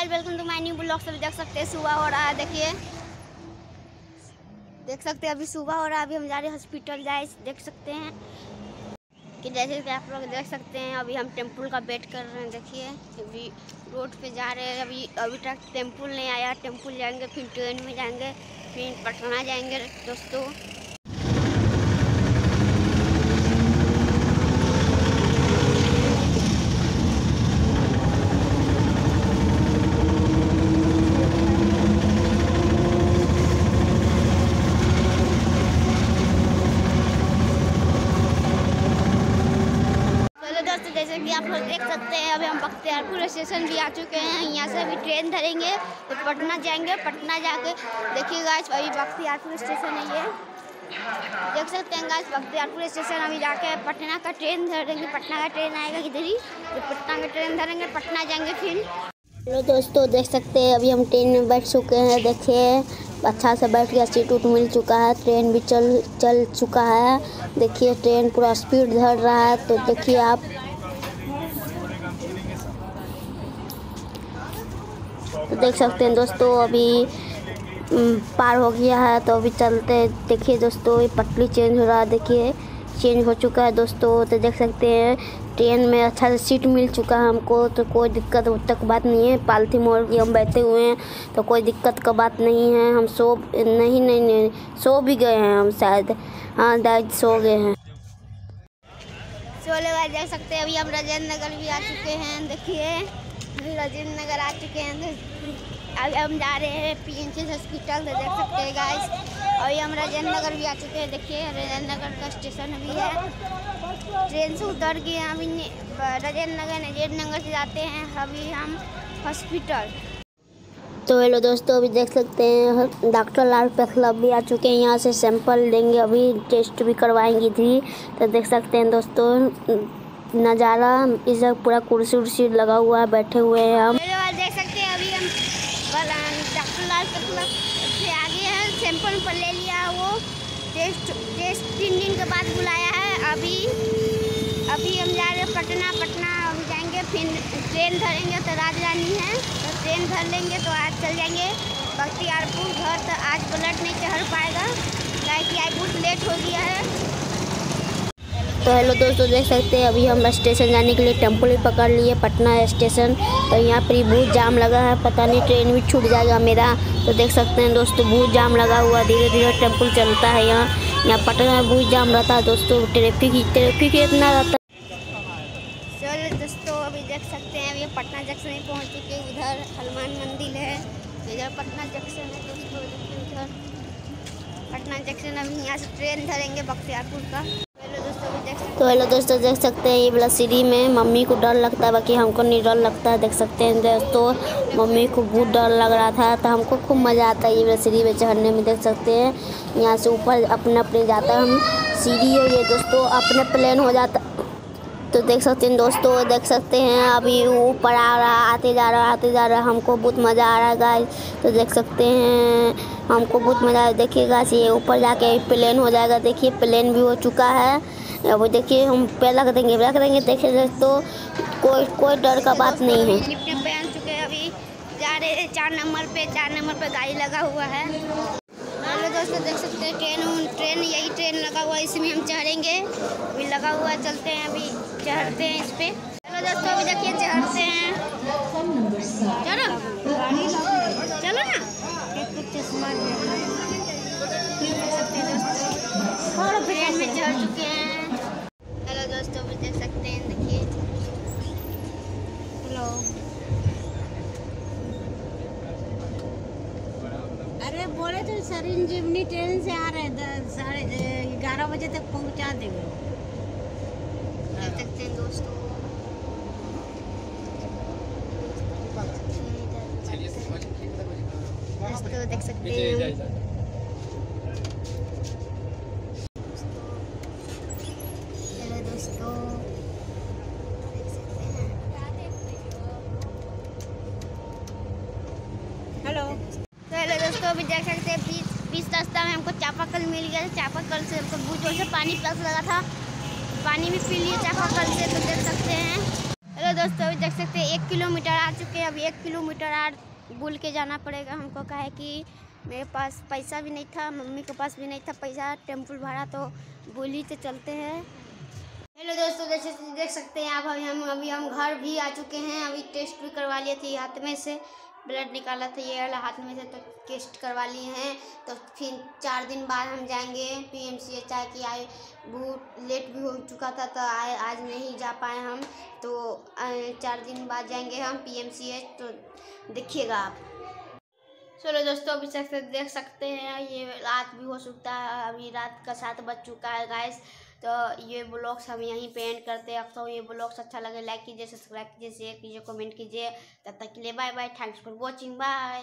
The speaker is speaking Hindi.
Guys welcome to my new blog सब देख सकते हैं, सुबह हो रहा है, देखिए। देख सकते हैं, अभी सुबह हो रहा है, अभी हम जा रहे हैं हॉस्पिटल जाए देख सकते हैं। कि जैसे कि आप लोग देख सकते हैं, अभी हम टेंपल का वेट कर रहे हैं, देखिए। अभी रोड पे जा रहे हैं, अभी अभी तक टेंपल नहीं आया टेंपल जाएँगे, फिर ट्रेन में जाएँगे, फिर पटना जाएँगे, दोस्तों चलो जैसे कि आप लोग देख सकते हैं। अभी हम बख्तियारपुर स्टेशन भी आ चुके हैं। यहाँ से अभी ट्रेन धरेंगे तो पटना जाएँगे। पटना जाके देखिए गाइस अभी बख्तियारपुर स्टेशन है ये। देख सकते हैं गाइस बख्तियारपुर स्टेशन अभी जाके पटना का ट्रेन धरेंगे। पटना का ट्रेन आएगा इधर ही तो पटना का ट्रेन धरेंगे, पटना जाएँगे फिर। हेलो दोस्तों, देख सकते हैं अभी हम ट्रेन में बैठ चुके हैं। देखिए अच्छा से बैठ गया, सीट उट मिल चुका है, ट्रेन भी चल चल चुका है। देखिए, ट्रेन पूरा स्पीड धर रहा है तो देखिए आप देख सकते हैं दोस्तों, अभी पार हो गया है तो अभी चलते हैं। देखिए दोस्तों, ये पटरी चेंज हो रहा है, देखिए चेंज हो चुका है दोस्तों तो देख सकते हैं ट्रेन में अच्छा से सीट मिल चुका है हमको तो कोई दिक्कत तक बात नहीं है। पालथी मोड़ की हम बैठे हुए हैं तो कोई दिक्कत का बात नहीं है। हम सो, नहीं नहीं नहीं, सो भी गए हैं हम शायद। हाँ शायद सो गए हैं। सोले वाले देख सकते हैं, अभी हम राजेंद्र नगर भी आ चुके हैं, देखिए। राजेंद्र नगर आ चुके हैं। अभी हम जा रहे हैं पी एन सी हॉस्पिटल देख सकते हैं गाइस अभी हम राजेंद्र नगर भी आ चुके हैं। देखिए राजेंद्र नगर का स्टेशन अभी है। ट्रेन से उतर हैं अभी। राजेंद्र नगर नजेर नगर से जाते हैं अभी हम हॉस्पिटल तो हेलो दोस्तों, अभी देख सकते हैं डॉक्टर लाल पेखलब भी आ चुके हैं। यहाँ से सैंपल लेंगे, अभी टेस्ट भी करवाएँगी थी तो देख सकते हैं दोस्तों नज़ारा, इस पूरा कुर्सी उर्सी लगा हुआ है, बैठे हुए हैं हम। देख सकते हैं, अभी हम डॉक्टर लाल से आगे हैं, सैंपल पर ले लिया वो। टेस्ट टेस्ट तीन दिन के बाद बुलाया है, अभी अभी हम जा रहे हैं पटना पटना अभी जाएँगे, फिर ट्रेन धरेंगे तो राजधानी है तो ट्रेन धर लेंगे तो आज चल जाएँगे बख्तियारपुर, घर तो आज बुलेट नहीं चढ़ पाएगा। क्या की आज बहुत लेट हो गया है। तो हेलो दोस्तों देख सकते हैं, अभी हम स्टेशन जाने के लिए टेंपो पकड़ लिए, पटना स्टेशन। तो यहाँ पर बहुत जाम लगा है, पता नहीं ट्रेन भी छूट जाएगा मेरा। तो देख सकते हैं दोस्तों, बहुत जाम लगा हुआ धीरे धीरे टेंपो चलता है यहाँ। यहाँ पटना में बहुत जाम रहता है दोस्तों, ट्रैफ़िक ही, ट्रैफ़िक इतना रहता है। चलो दोस्तों, अभी देख सकते हैं, अभी पटना जंक्शन में पहुँच चुके हैं उधर हनुमान मंदिर है। इधर पटना जंक्शन है दोस्तों उधर। पटना जंक्शन, अभी यहाँ से ट्रेन धरेंगे बख्तियारपुर का हेलो दोस्तों अभी देख सकते तो हेलो दोस्तों, देख सकते हैं ये वाला सीढ़ी में मम्मी को डर लगता है, बाकी हमको नहीं डर लगता है, देख सकते हैं दोस्तों। मम्मी को बहुत डर लग रहा था तो हमको खूब मज़ा आता है ये वाला सीढ़ी में चढ़ने में, देख सकते हैं। यहाँ से ऊपर अपने अपने जाता है हम, सीढ़ी है ये दोस्तों, अपने प्लेन हो जाता। तो देख सकते हैं दोस्तों, देख सकते हैं, अभी ऊपर आ रहा, आते जा रहा, आते जा रहा, हमको बहुत मज़ा आ रहा है गाइस तो देख सकते हैं, हमको बहुत मज़ा आ देखिए गाइस ये ऊपर जाके प्लेन हो जाएगा, देखिए प्लेन भी हो चुका है। अब देखिए, हम पहला रख देंगे रख देंगे देखिए दोस्तों कोई कोई डर का बात नहीं है। चुके हैं अभी। जा रहे चार नंबर पे, चार नंबर पे गाड़ी लगा हुआ है। हेलो दोस्तों, देख सकते हैं, ट्रेन ट्रेन, यही ट्रेन लगा हुआ है इसमें हम चढ़ेंगे। अभी लगा हुआ चलते हैं, अभी चढ़ते हैं इस पे। हेलो दोस्तों, अभी देखिए, चढ़ते हैं। चलो। चलो ना। सकते ट्रेन में चढ़ चुके हैं। देख सकते हैं देखिए। हेलो। अरे बोले तो सरिंजीवनी ट्रेन से आ रहे हैं साढ़े ग्यारह बजे तक पहुँचा देंगे। देख सकते हैं दोस्तों। दोस्तों देख सकते हैं हम। हेलो दोस्तों देख सकते हैं हेलो तो अभी देख सकते हैं बीच बीच रास्ता में हमको चापाकल मिल गया था, चापाकल से हमको बहुत से पानी प्यास लगा था। पानी भी पी लिए चापाकल से तो देख सकते हैं। हेलो दोस्तों, अभी देख सकते हैं, एक किलोमीटर आ चुके हैं। अभी एक किलोमीटर आ बुल के जाना पड़ेगा। हमको कहा कि मेरे पास पैसा भी नहीं था, मम्मी के पास भी नहीं था पैसा, टेंपल भाड़ा तो बुल ही से चलते हैं। हेलो दोस्तों, जैसे देख सकते हैं आप, अभी हम अभी हम घर भी आ चुके हैं। अभी टेस्ट भी करवा लिए थे हाथ में से। ब्लड निकाला था ये वाला, हाथ में से तो टेस्ट करवा लिए हैं। तो फिर चार दिन बाद हम जाएँगे पी एम सी एच आई आए बहुत लेट भी हो चुका था तो आए आज नहीं जा पाए हम। तो चार दिन बाद जाएँगे हम पी एम सी एच तो देखिएगा आप। चलो दोस्तों, अभी सकते देख सकते हैं ये रात भी हो सकता है, अभी रात का सात बज चुका है गाइस तो ये ब्लॉग्स हम यहीं पे एंड करते हैं। अब तो ये ब्लॉग्स अच्छा लगे लाइक कीजिए सब्सक्राइब कीजिए शेयर कीजिए कमेंट कीजिए। तब तक के लिए bye bye thanks for watching bye